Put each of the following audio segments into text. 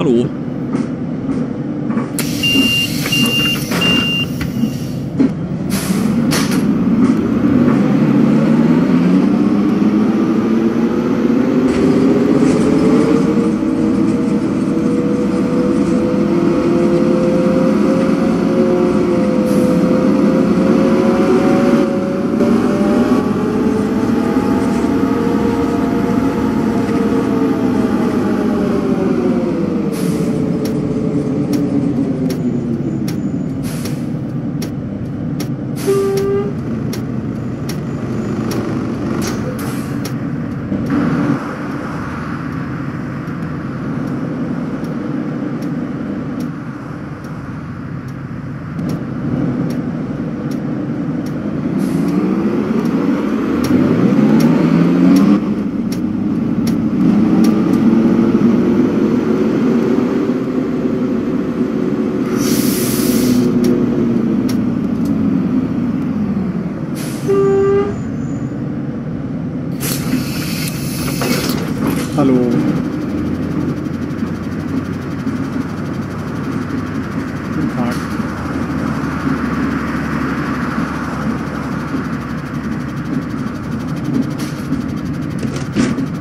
Hello。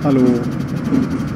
Hallo.